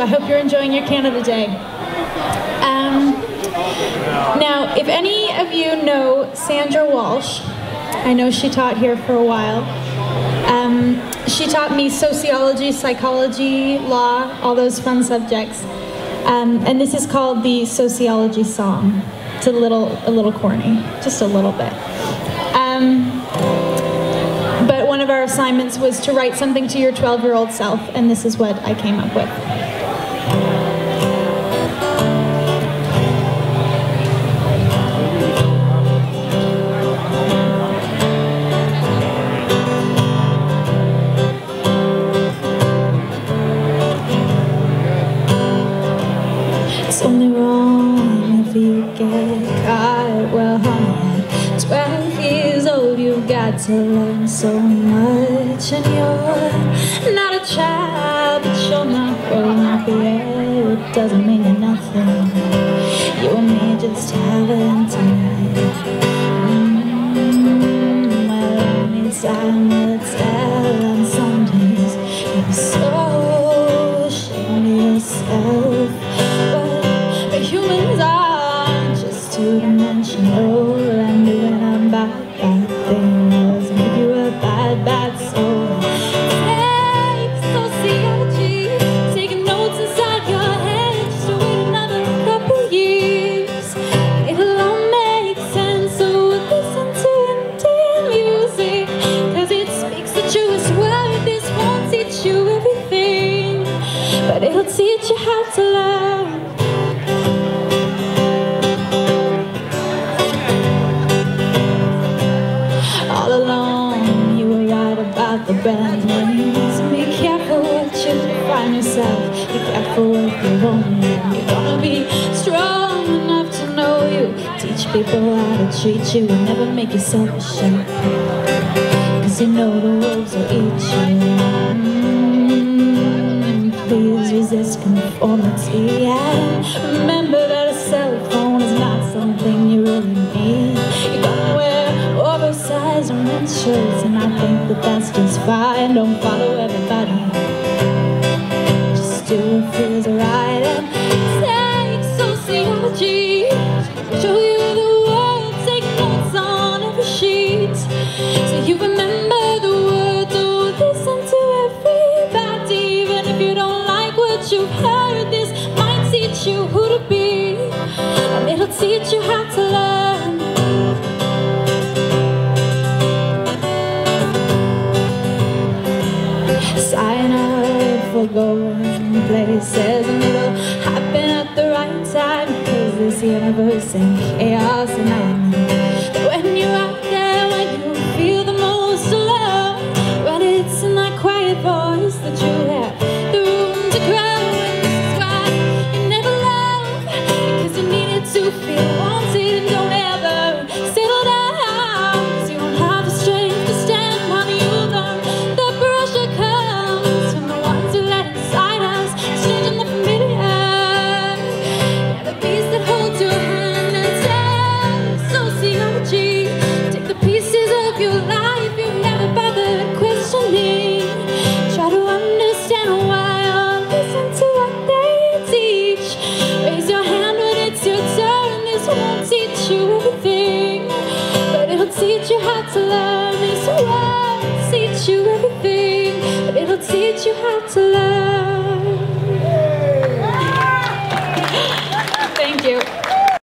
I hope you're enjoying your Canada Day. Um, now, if any of you know Sandra Walsh, I know she taught here for a while. Um, she taught me sociology, psychology, law, all those fun subjects. Um, and this is called the sociology song. It's a little, a little corny, just a little bit. Um, but one of our assignments was to write something to your 12-year-old self, and this is what I came up with. It's only wrong if you get caught. Well, honey, at 12 years old, you've got to learn so much. And you're not a child, but you're not grown up yet. It doesn't mean you're nothing. You and me just having tonight. Mm, well, only time will tell. The names be careful what you find yourself. Be careful what you want. You're gonna be strong enough to know you. Teach people how to treat you never make yourself cause you know the wolves will eat you resist conformity and remember that a cell phone is not something you really need. You're gonna wear oversized men's shirts and I think that that's just fine. Don't follow everybody. Just do what feels right. And take sociology. Show you the world take notes on every sheet. So you remember the words you don't it'll teach you how to learn? Sign up for going places and it'll happen at the right time Cause this universe ain't chaos and I feel teach you how to learn